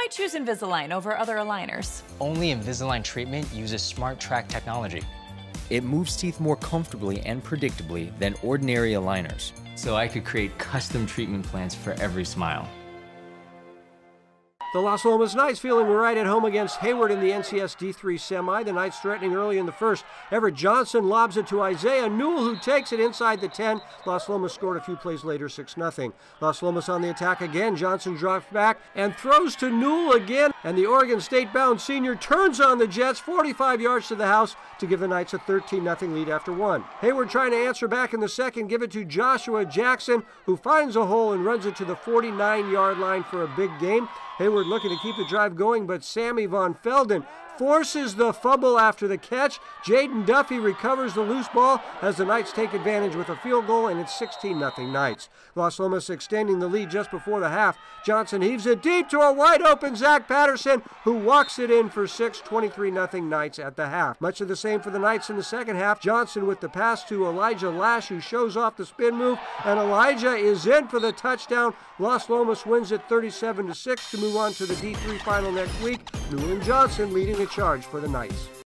Why choose Invisalign over other aligners? Only Invisalign treatment uses Smart Track technology. It moves teeth more comfortably and predictably than ordinary aligners. So I could create custom treatment plans for every smile. The Las Lomas Knights feeling right at home against Hayward in the NCS D3 semi. The Knights threatening early in the first. Everett Johnson lobs it to Isaiah Newell, who takes it inside the 10. Las Lomas scored a few plays later, 6 0. Las Lomas on the attack again. Johnson drops back and throws to Newell again. And the Oregon State bound senior turns on the Jets 45 yards to the house to give the Knights a 13 0 lead after one. Hayward trying to answer back in the second, give it to Joshua Jackson, who finds a hole and runs it to the 49 yard line for a big game. Hayward looking to keep the drive going, but Sammy Von Felden forces the fumble after the catch. Jayden Duffy recovers the loose ball as the Knights take advantage with a field goal, and it's 16 0 Knights. Las Lomas extending the lead just before the half. Johnson heaves it deep to a wide open Zach Patterson, who walks it in for 6 23 0 Knights at the half. Much of the same for the Knights in the second half. Johnson with the pass to Elijah Lash, who shows off the spin move, and Elijah is in for the touchdown. Las Lomas wins it 37 6 to move on to the D3 final next week. Newell Johnson leading the charge for the Knights.